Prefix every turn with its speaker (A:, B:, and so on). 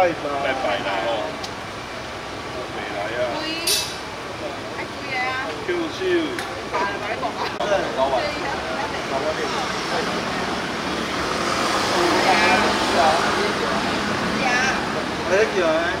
A: 拜拜。
B: 拜拜啦吼，未来啊，Q 手，
A: 你叫咩？